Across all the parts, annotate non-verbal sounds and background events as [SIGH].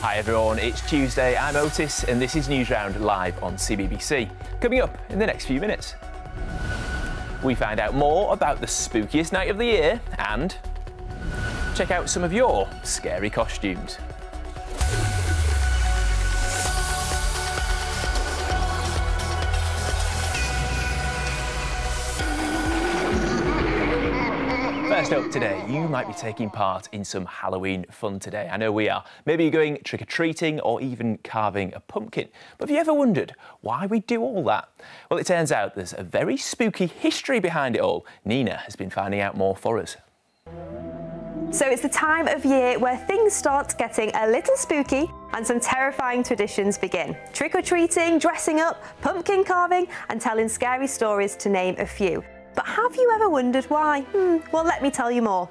Hi everyone, it's Tuesday. I'm Otis, and this is Newsround live on CBBC. Coming up in the next few minutes, we find out more about the spookiest night of the year and check out some of your scary costumes. First up today, you might be taking part in some Halloween fun today. I know we are. Maybe you're going trick or treating or even carving a pumpkin. But have you ever wondered why we do all that? Well, it turns out there's a very spooky history behind it all. Nina has been finding out more for us. So it's the time of year where things start getting a little spooky and some terrifying traditions begin. Trick or treating, dressing up, pumpkin carving, and telling scary stories to name a few. But have you ever wondered why? Hmm, well, let me tell you more.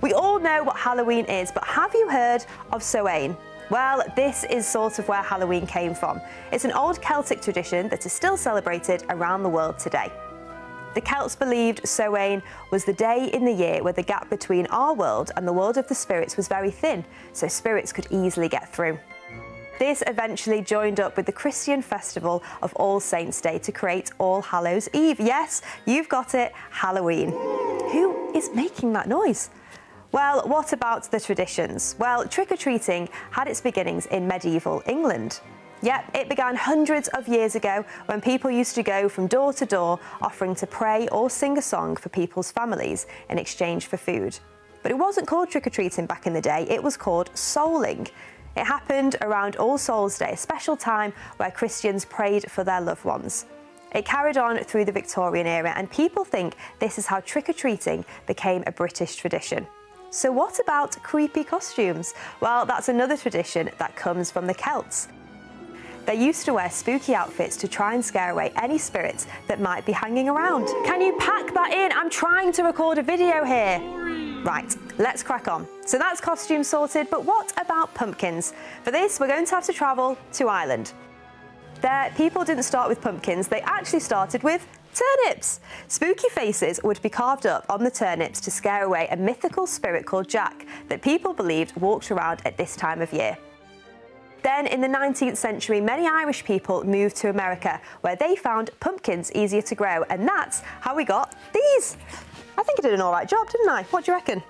We all know what Halloween is, but have you heard of Samhain? Well, this is sort of where Halloween came from. It's an old Celtic tradition that is still celebrated around the world today. The Celts believed Samhain was the day in the year where the gap between our world and the world of the spirits was very thin, so spirits could easily get through. This eventually joined up with the Christian festival of All Saints' Day to create All Hallows Eve. Yes, you've got it, Halloween. Who is making that noise? Well, what about the traditions? Well, trick or treating had its beginnings in medieval England. Yep, it began hundreds of years ago when people used to go from door to door offering to pray or sing a song for people's families in exchange for food. But it wasn't called trick or treating back in the day, it was called souling. It happened around All Souls Day, a special time where Christians prayed for their loved ones. It carried on through the Victorian era, and people think this is how trick or treating became a British tradition. So, what about creepy costumes? Well, that's another tradition that comes from the Celts. They used to wear spooky outfits to try and scare away any spirits that might be hanging around. Can you pack that in? I'm trying to record a video here. Right, let's crack on. So that's costume sorted, but what about pumpkins? For this, we're going to have to travel to Ireland. There, people didn't start with pumpkins, they actually started with turnips. Spooky faces would be carved up on the turnips to scare away a mythical spirit called Jack that people believed walked around at this time of year. Then, in the 19th century, many Irish people moved to America, where they found pumpkins easier to grow, and that's how we got these. I think I did an all right job, didn't I? What do you reckon?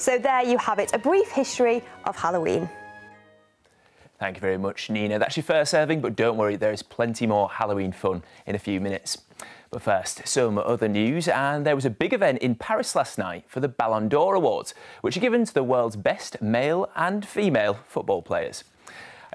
So there you have it, a brief history of Halloween. Thank you very much, Nina. That's your first serving, but don't worry, there is plenty more Halloween fun in a few minutes. But first, some other news, and there was a big event in Paris last night for the Ballon d'Or Awards, which are given to the world's best male and female football players.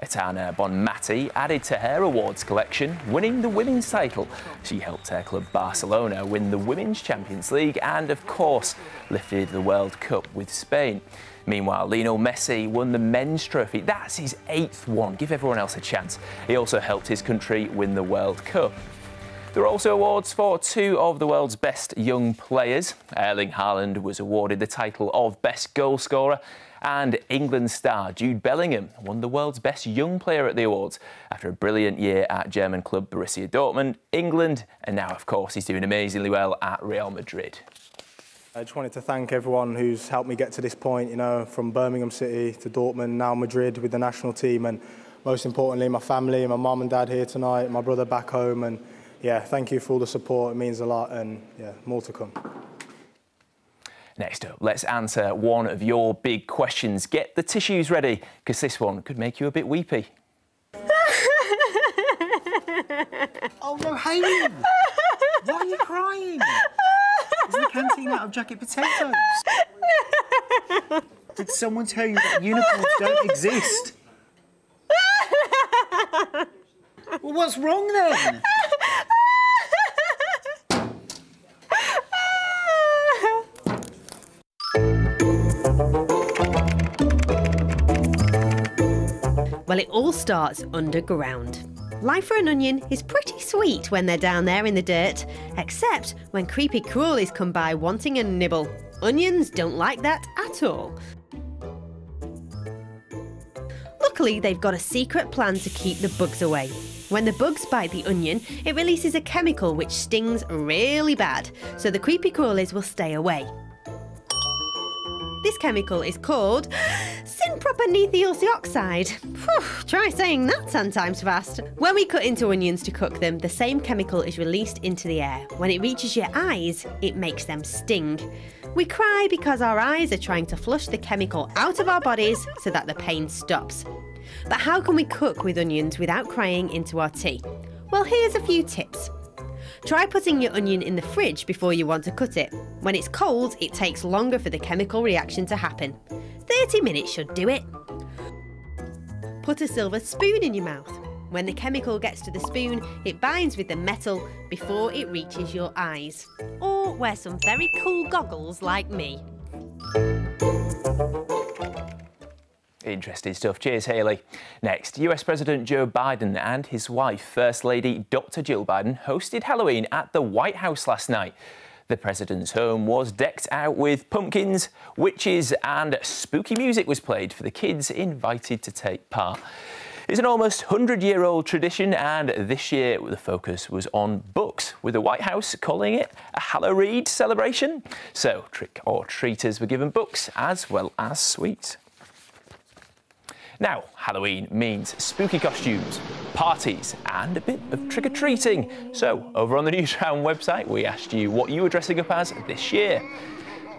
Aitana Bonmati added to her awards collection, winning the women's title. She helped her club Barcelona win the Women's Champions League and, of course, lifted the World Cup with Spain. Meanwhile, Lionel Messi won the men's trophy. That's his eighth one. Give everyone else a chance. He also helped his country win the World Cup. There are also awards for two of the world's best young players. Erling Haaland was awarded the title of Best Goal Scorer and England star Jude Bellingham won the world's best young player at the awards after a brilliant year at German club Borussia Dortmund, England, and now, of course, he's doing amazingly well at Real Madrid. I just wanted to thank everyone who's helped me get to this point, you know, from Birmingham City to Dortmund, now Madrid with the national team, and most importantly, my family, my mum and dad here tonight, my brother back home, and yeah, thank you for all the support. It means a lot, and yeah, more to come. Next up, let's answer one of your big questions. Get the tissues ready, because this one could make you a bit weepy. [LAUGHS] oh no, Hayley! Why are you crying? Is the canteen out of jacket potatoes? Did someone tell you that unicorns don't exist? well, what's wrong then? Well, it all starts underground. Life for an onion is pretty sweet when they're down there in the dirt, except when creepy crawlies come by wanting a nibble. Onions don't like that at all. Luckily, they've got a secret plan to keep the bugs away. When the bugs bite the onion, it releases a chemical which stings really bad, so the creepy crawlies will stay away. This chemical is called synpropanethiol Whew, try saying that 10 times fast. When we cut into onions to cook them, the same chemical is released into the air. When it reaches your eyes, it makes them sting. We cry because our eyes are trying to flush the chemical out of our bodies so that the pain stops. But how can we cook with onions without crying into our tea? Well, here's a few tips. Try putting your onion in the fridge before you want to cut it. When it's cold, it takes longer for the chemical reaction to happen. 30 minutes should do it. Put a silver spoon in your mouth. When the chemical gets to the spoon, it binds with the metal before it reaches your eyes. Or wear some very cool goggles like me. Interesting stuff. Cheers, Haley. Next, US President Joe Biden and his wife, First Lady Dr. Jill Biden, hosted Halloween at the White House last night. The president's home was decked out with pumpkins, witches, and spooky music was played for the kids invited to take part. It's an almost 100 year old tradition, and this year the focus was on books, with the White House calling it a Halloween celebration. So, trick or treaters were given books as well as sweets. Now, Halloween means spooky costumes, parties, and a bit of trick or treating. So, over on the [LAUGHS] Newsround website, we asked you what you were dressing up as this year.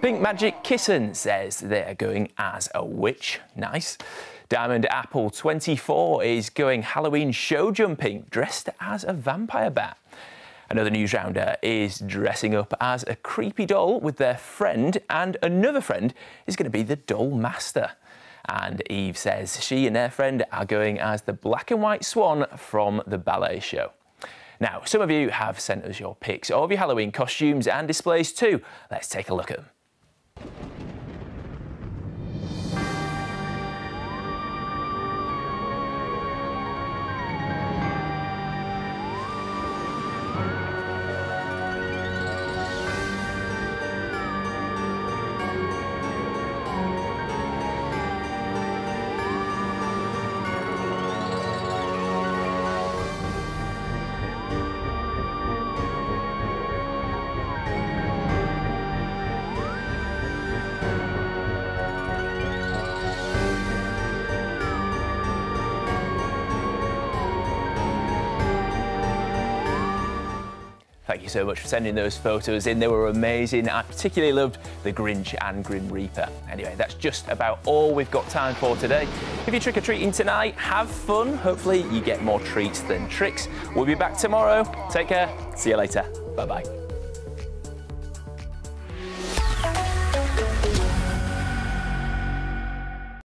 Pink Magic Kitten says they're going as a witch. Nice. Diamond Apple 24 is going Halloween show jumping dressed as a vampire bat. Another news rounder is dressing up as a creepy doll with their friend, and another friend is going to be the doll master. And Eve says she and her friend are going as the black and white swan from the ballet show. Now, some of you have sent us your pics of your Halloween costumes and displays too. Let's take a look at them. Thank you so much for sending those photos in. They were amazing. I particularly loved the Grinch and Grim Reaper. Anyway, that's just about all we've got time for today. If you're trick-or-treating tonight, have fun. Hopefully you get more treats than tricks. We'll be back tomorrow. Take care. See you later. Bye-bye.